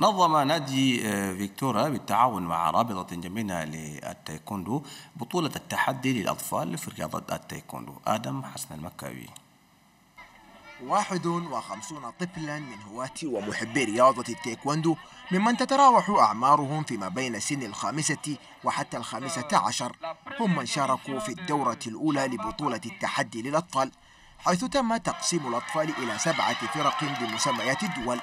نظم نادي فيكتوريا بالتعاون مع رابطة جميلة للتايكوندو بطولة التحدي للأطفال في رياضة التايكوندو. آدم حسن المكاوي. واحد وخمسون طفلا من هواة ومحبي رياضة التايكوندو ممن تتراوح أعمارهم فيما بين سن الخامسة وحتى الخامسة عشر هم من شاركوا في الدورة الأولى لبطولة التحدي للأطفال حيث تم تقسيم الأطفال إلى سبعة فرق بمسميات الدول.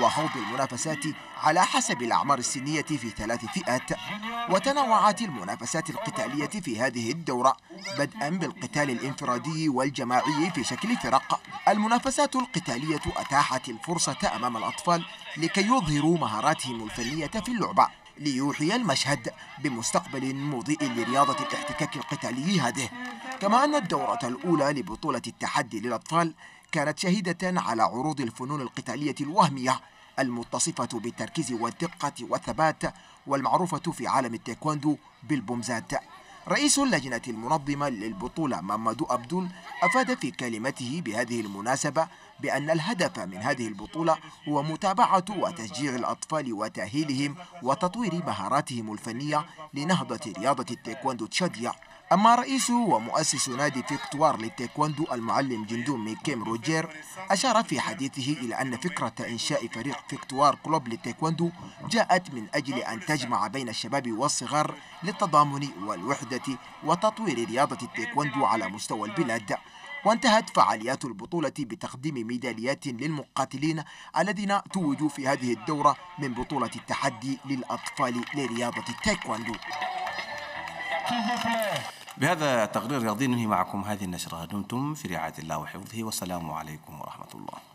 وخوض المنافسات على حسب الأعمار السنية في ثلاث فئات وتنوعت المنافسات القتالية في هذه الدورة بدءا بالقتال الإنفرادي والجماعي في شكل فرق. المنافسات القتالية أتاحت الفرصة أمام الأطفال لكي يظهروا مهاراتهم الفنية في اللعبة ليوحي المشهد بمستقبل مضيء لرياضة الاحتكاك القتالي هذه. كما أن الدورة الأولى لبطولة التحدي للأطفال كانت شاهدة على عروض الفنون القتالية الوهمية المتصفة بالتركيز والدقة والثبات والمعروفة في عالم التايكوندو بالبومزات. رئيس اللجنة المنظمة للبطولة مامادو أبدول أفاد في كلمته بهذه المناسبة بأن الهدف من هذه البطولة هو متابعة وتشجيع الأطفال وتأهيلهم وتطوير مهاراتهم الفنية لنهضة رياضة التايكوندو تشاديا. أما رئيس ومؤسس نادي فيكتوار للتايكوندو المعلم جندوم ميكيم روجير أشار في حديثه إلى أن فكرة إنشاء فريق فيكتوار كلوب للتايكوندو جاءت من أجل أن تجمع بين الشباب والصغار للتضامن والوحدة وتطوير رياضة التايكوندو على مستوى البلاد. وانتهت فعاليات البطولة بتقديم ميداليات للمقاتلين الذين توجوا في هذه الدورة من بطولة التحدي للأطفال لرياضة التايكوندو بهذا التقرير الرياضي ننهي معكم هذه النشرة. دمتم في رعاية الله وحفظه والسلام عليكم ورحمة الله.